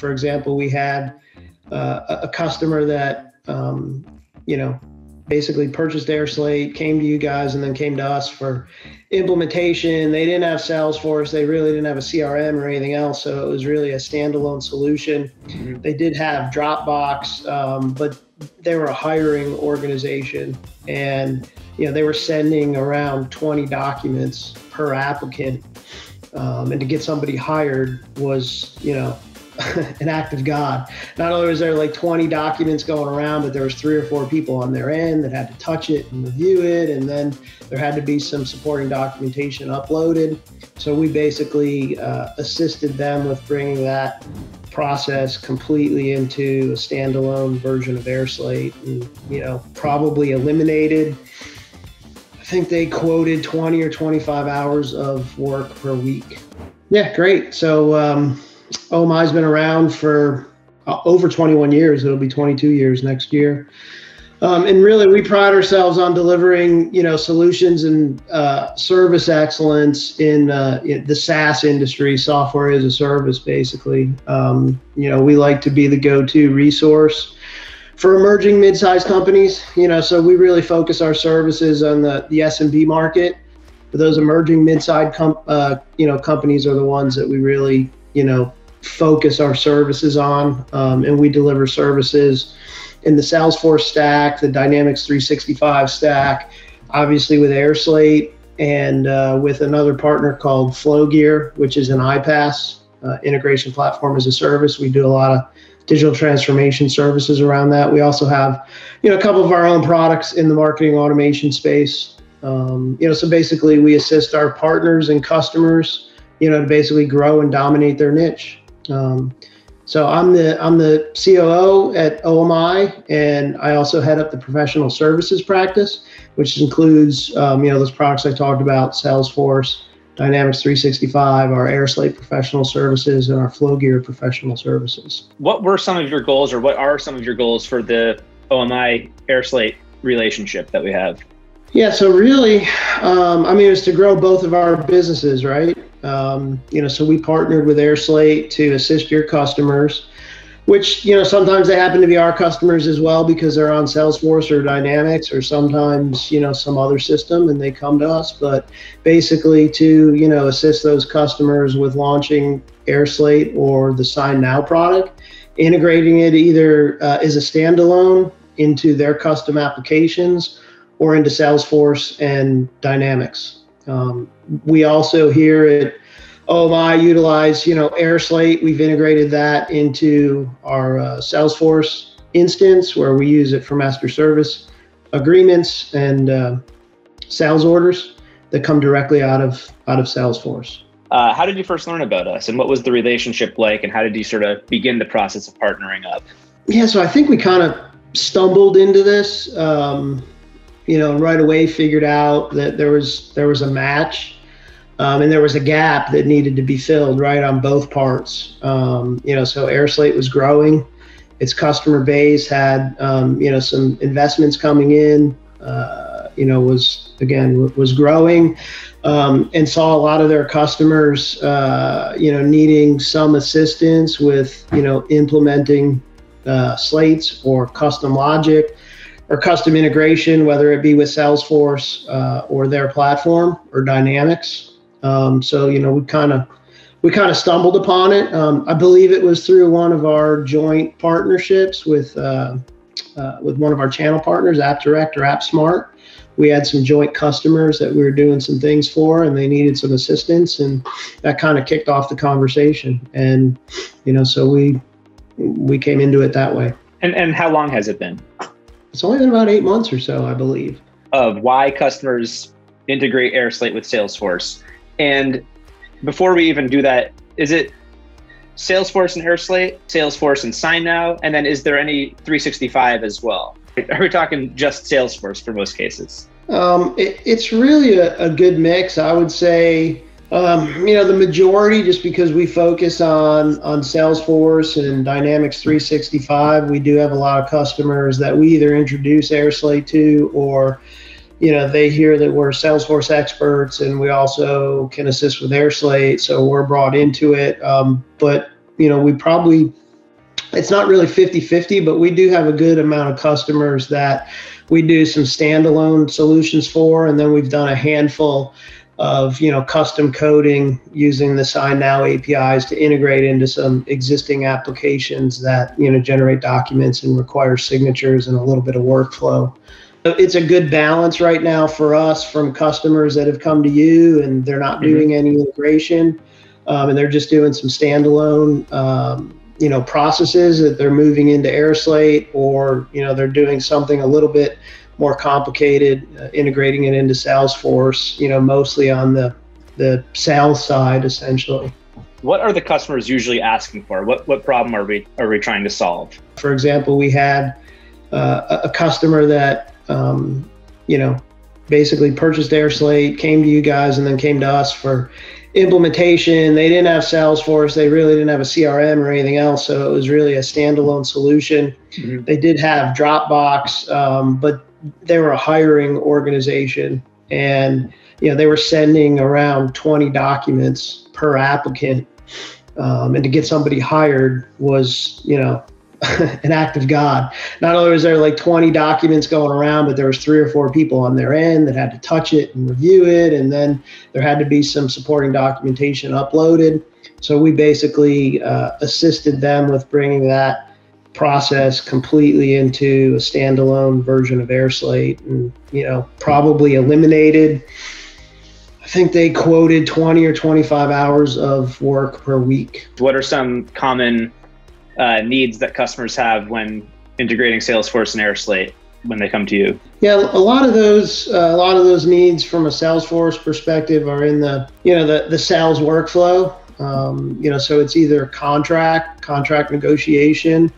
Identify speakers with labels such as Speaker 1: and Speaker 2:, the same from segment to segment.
Speaker 1: For example, we had uh, a customer that um, you know basically purchased AirSlate, came to you guys, and then came to us for implementation. They didn't have Salesforce, they really didn't have a CRM or anything else, so it was really a standalone solution. Mm-hmm. They did have Dropbox, um, but they were a hiring organization, and you know they were sending around 20 documents per applicant, um, and to get somebody hired was you know an act of God. Not only was there like 20 documents going around, but there was three or four people on their end that had to touch it and review it, and then there had to be some supporting documentation uploaded. So we basically uh, assisted them with bringing that process completely into a standalone version of AirSlate, and you know probably eliminated. I think they quoted 20 or 25 hours of work per week. Yeah, great. So. Um, OMI's been around for uh, over 21 years. It'll be 22 years next year. Um, and really, we pride ourselves on delivering, you know, solutions and uh, service excellence in, uh, the SaaS industry, software as a service, basically. Um, you know, we like to be the go-to resource for emerging mid-sized companies. You know, so we really focus our services on the the SMB market. But those emerging mid-sized, com- uh, you know, companies are the ones that we really, you know, focus our services on, um, and we deliver services in the Salesforce stack, the Dynamics 365 stack, obviously with AirSlate, and uh, with another partner called FlowGear, which is an iPaaS uh, integration platform as a service. We do a lot of digital transformation services around that. We also have, you know, a couple of our own products in the marketing automation space. Um, you know, so basically we assist our partners and customers, you know, to basically grow and dominate their niche. Um, so I'm the I'm the COO at OMI, and I also head up the professional services practice, which includes um, you know those products I talked about, Salesforce, Dynamics 365, our AirSlate professional services, and our FlowGear professional services.
Speaker 2: What were some of your goals, or what are some of your goals for the OMI AirSlate relationship that we have?
Speaker 1: Yeah, so really, um, I mean, it's to grow both of our businesses, right? Um, you know, so we partnered with AirSlate to assist your customers, which you know sometimes they happen to be our customers as well because they're on Salesforce or Dynamics or sometimes you know some other system and they come to us. But basically, to you know assist those customers with launching AirSlate or the Sign Now product, integrating it either uh, as a standalone into their custom applications or into Salesforce and Dynamics. Um, we also here at OMI utilize, you know, AirSlate. We've integrated that into our uh, Salesforce instance where we use it for master service agreements and uh, sales orders that come directly out of out of Salesforce.
Speaker 2: Uh, how did you first learn about us, and what was the relationship like, and how did you sort of begin the process of partnering up?
Speaker 1: Yeah, so I think we kind of stumbled into this. Um, you know, right away figured out that there was there was a match, um, and there was a gap that needed to be filled right on both parts. Um, you know, so AirSlate was growing, its customer base had um, you know some investments coming in. Uh, you know, was again was growing, um, and saw a lot of their customers, uh, you know, needing some assistance with you know implementing uh, slates or custom logic or custom integration, whether it be with Salesforce uh, or their platform or Dynamics. Um, so you know we kind of we kind of stumbled upon it. Um, I believe it was through one of our joint partnerships with uh, uh, with one of our channel partners, AppDirect or AppSmart. We had some joint customers that we were doing some things for, and they needed some assistance, and that kind of kicked off the conversation. And you know, so we we came into it that way.
Speaker 2: And and how long has it been?
Speaker 1: It's only been about eight months or so, I believe.
Speaker 2: Of why customers integrate AirSlate with Salesforce. And before we even do that, is it Salesforce and AirSlate, Salesforce and SignNow, and then is there any 365 as well? Are we talking just Salesforce for most cases?
Speaker 1: Um, it, it's really a, a, good mix. I would say um, you know, the majority, just because we focus on on Salesforce and Dynamics 365, we do have a lot of customers that we either introduce AirSlate to, or you know, they hear that we're Salesforce experts, and we also can assist with AirSlate, so we're brought into it. Um, but you know, we probably it's not really 50 50, but we do have a good amount of customers that we do some standalone solutions for. And then we've done a handful of you know custom coding using the SignNow APIs to integrate into some existing applications that you know generate documents and require signatures and a little bit of workflow. It's a good balance right now for us from customers that have come to you and they're not mm-hmm. doing any integration um, and they're just doing some standalone um, you know processes that they're moving into AirSlate or you know they're doing something a little bit more complicated, uh, integrating it into Salesforce, you know, mostly on the, the sales side, essentially.
Speaker 2: What are the customers usually asking for? What, what problem are we, are we trying to solve?
Speaker 1: For example, we had uh, a customer that, um, you know, basically purchased AirSlate, came to you guys, and then came to us for implementation. They didn't have Salesforce. They really didn't have a CRM or anything else. So it was really a standalone solution. Mm-hmm. They did have Dropbox, um, but they were a hiring organization and you know they were sending around 20 documents per applicant um, and to get somebody hired was you know an act of god. Not only was there like 20 documents going around but there was three or four people on their end that had to touch it and review it and then there had to be some supporting documentation uploaded. So we basically uh, assisted them with bringing that process completely into a standalone version of AirSlate and, you know, probably eliminated. I think they quoted 20 or 25 hours of work per week.
Speaker 2: What are some common uh, needs that customers have when integrating Salesforce and AirSlate when they come to you?
Speaker 1: Yeah, a lot of those uh, a lot of those needs from a Salesforce perspective are in the you know the the sales workflow. Um, you know, so it's either contract, contract negotiation,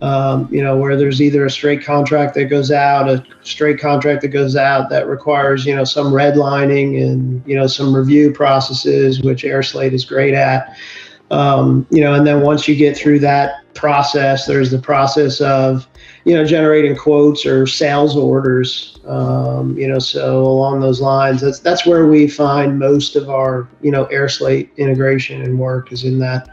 Speaker 1: um, you know, where there's either a straight contract that goes out, a straight contract that goes out that requires, you know, some redlining and, you know, some review processes, which AirSlate is great at. Um, you know, and then once you get through that process, there's the process of, you know, generating quotes or sales orders. Um, you know, so along those lines, that's that's where we find most of our, you know, AirSlate integration and work is in that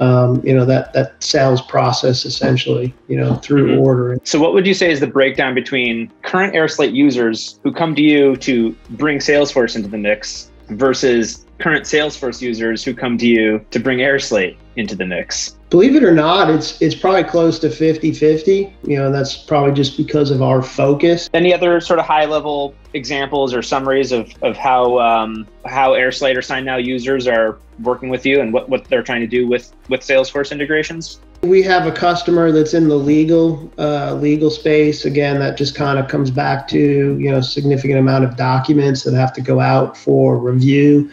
Speaker 1: um, you know that that sales process essentially you know through mm-hmm. ordering
Speaker 2: so what would you say is the breakdown between current airslate users who come to you to bring salesforce into the mix versus current salesforce users who come to you to bring airslate into the mix
Speaker 1: believe it or not, it's it's probably close to 50-50. You know, that's probably just because of our focus.
Speaker 2: Any other sort of high level examples or summaries of, of how um, how AirSlate or SignNow users are working with you and what, what they're trying to do with with Salesforce integrations?
Speaker 1: We have a customer that's in the legal uh, legal space. Again, that just kind of comes back to you know significant amount of documents that have to go out for review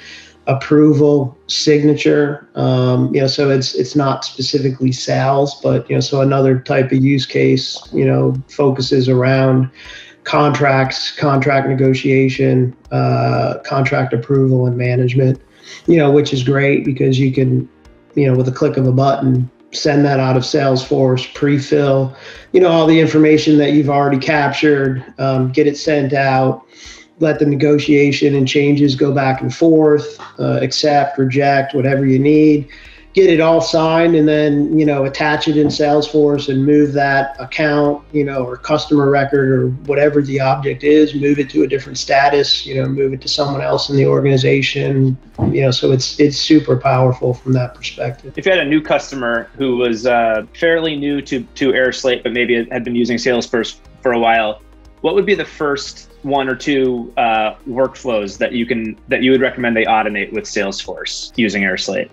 Speaker 1: approval signature. Um, you know so it's it's not specifically sales but you know so another type of use case you know focuses around contracts contract negotiation uh, contract approval and management you know which is great because you can you know with a click of a button send that out of salesforce pre-fill you know all the information that you've already captured um, get it sent out let the negotiation and changes go back and forth, uh, accept, reject, whatever you need, get it all signed, and then you know attach it in Salesforce and move that account, you know, or customer record or whatever the object is, move it to a different status, you know, move it to someone else in the organization, you know. So it's it's super powerful from that perspective.
Speaker 2: If you had a new customer who was uh, fairly new to to AirSlate, but maybe had been using Salesforce for a while, what would be the first one or two uh, workflows that you can that you would recommend they automate with Salesforce using AirSlate?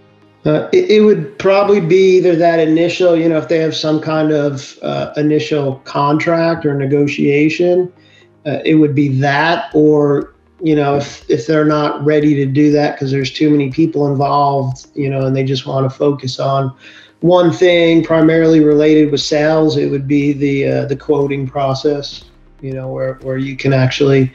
Speaker 1: Uh, it, it, would probably be either that initial, you know, if they have some kind of uh, initial contract or negotiation, uh, it would be that, or you know, if if they're not ready to do that because there's too many people involved, you know, and they just want to focus on one thing primarily related with sales, it would be the uh, the quoting process you know, where, where you can actually,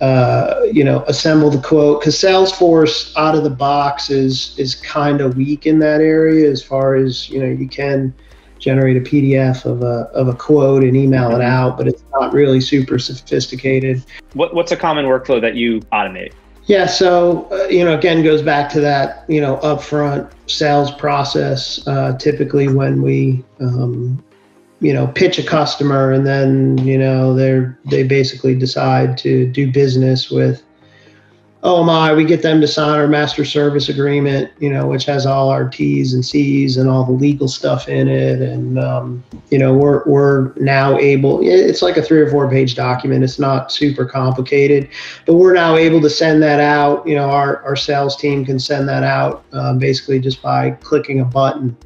Speaker 1: uh, you know, assemble the quote. Because Salesforce out of the box is is kind of weak in that area as far as you know you can generate a PDF of a of a quote and email it out, but it's not really super sophisticated.
Speaker 2: What what's a common workflow that you automate?
Speaker 1: Yeah, so uh, you know, again, goes back to that you know upfront sales process. Uh, typically, when we um, you know pitch a customer, and then you know they're they basically decide to do business with oh my, we get them to sign our master service agreement, you know, which has all our T's and C's and all the legal stuff in it. And, um, you know, we're, we're now able, it's like a three or four page document. It's not super complicated, but we're now able to send that out. You know, our, our sales team can send that out uh, basically just by clicking a button.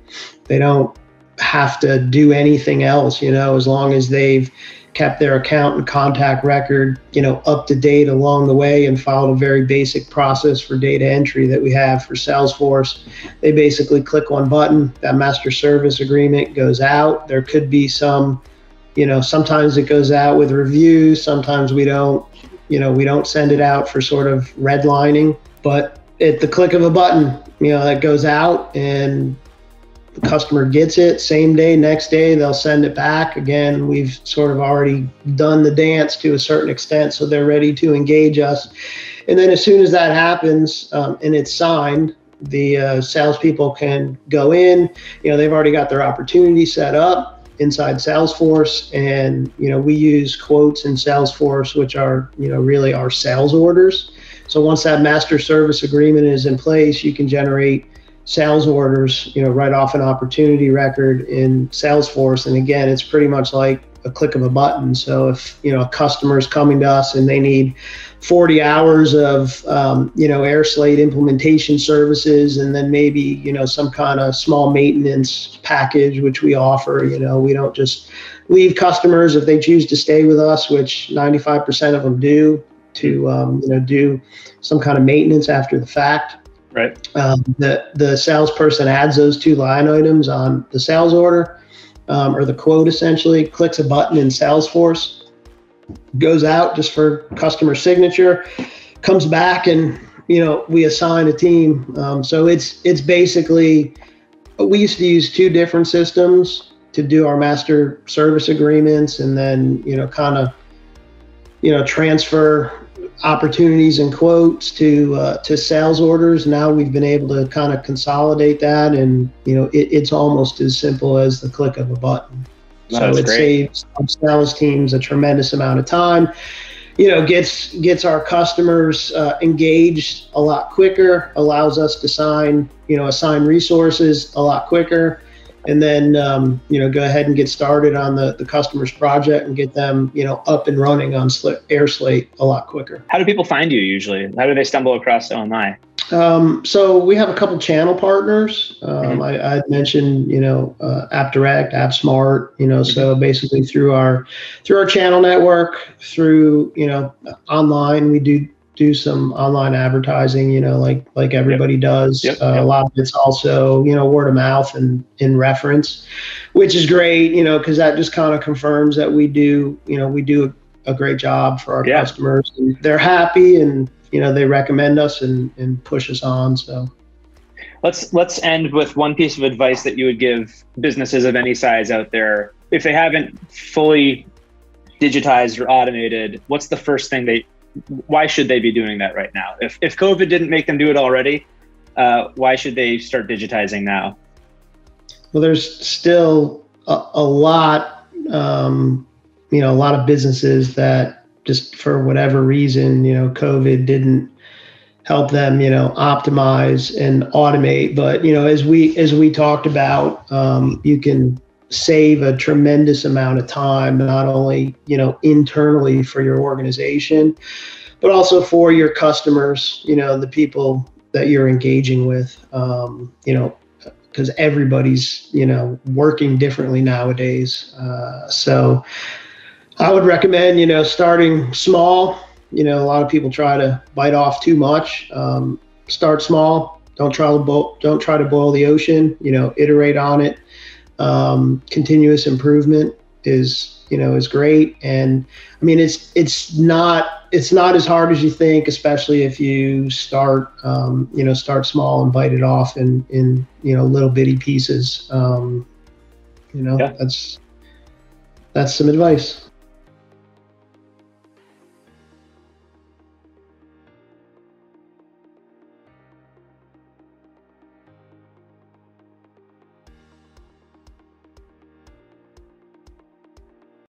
Speaker 1: They don't have to do anything else, you know, as long as they've, kept their account and contact record, you know, up to date along the way and followed a very basic process for data entry that we have for Salesforce. They basically click one button, that master service agreement goes out. There could be some, you know, sometimes it goes out with reviews, sometimes we don't, you know, we don't send it out for sort of redlining, but at the click of a button, you know, that goes out and the customer gets it same day, next day, they'll send it back. Again, we've sort of already done the dance to a certain extent, so they're ready to engage us. And then as soon as that happens um, and it's signed, the uh, salespeople can go in. You know, they've already got their opportunity set up inside Salesforce, and you know we use quotes in Salesforce, which are you know really our sales orders. So once that master service agreement is in place, you can generate sales orders, you know, right off an opportunity record in Salesforce. And again, it's pretty much like a click of a button. So if you know a customer is coming to us and they need 40 hours of um, you know AirSlate implementation services, and then maybe you know some kind of small maintenance package which we offer. You know, we don't just leave customers if they choose to stay with us, which 95% of them do, to um, you know do some kind of maintenance after the fact.
Speaker 2: Right.
Speaker 1: Um, the the salesperson adds those two line items on the sales order um, or the quote essentially, clicks a button in Salesforce, goes out just for customer signature, comes back and you know we assign a team. Um, so it's it's basically we used to use two different systems to do our master service agreements and then you know kind of you know transfer opportunities and quotes to uh, to sales orders. Now we've been able to kind of consolidate that, and you know it, it's almost as simple as the click of a button. so it great. saves our sales teams a tremendous amount of time. You know, gets gets our customers uh, engaged a lot quicker, allows us to sign you know assign resources a lot quicker and then um, you know go ahead and get started on the, the customer's project and get them you know up and running on Air Slate a lot quicker.
Speaker 2: How do people find you usually? How do they stumble across OMI?
Speaker 1: Um, so we have a couple channel partners. Um, mm-hmm. I, I, mentioned, you know, uh, AppDirect, AppSmart. You know, mm-hmm. so basically through our through our channel network, through you know, online, we do do some online advertising, you know, like like everybody yep. does. Yep. Uh, yep. A lot of it's also, you know, word of mouth and in reference, which is great, you know, because that just kind of confirms that we do, you know, we do a, a great job for our yeah. customers. And they're happy, and you know, they recommend us and and push us on. So.
Speaker 2: Let's let's end with one piece of advice that you would give businesses of any size out there if they haven't fully digitized or automated. What's the first thing they why should they be doing that right now? If, if COVID didn't make them do it already, uh, why should they start digitizing now?
Speaker 1: Well, there's still a, a lot, um, you know, a lot of businesses that just for whatever reason, you know, COVID didn't help them, you know, optimize and automate. But you know, as we as we talked about, um, you can save a tremendous amount of time, not only you know internally for your organization, but also for your customers. You know, the people that you're engaging with. Um, you know, because everybody's you know working differently nowadays. Uh, so I would recommend you know starting small. You know, a lot of people try to bite off too much. Um, start small. Don't try to bo- don't try to boil the ocean. You know, iterate on it um, continuous improvement is you know is great. And i mean it's it's not it's not as hard as you think especially if you start um, you know start small and bite it off in in you know little bitty pieces. Um, you know yeah. that's that's some advice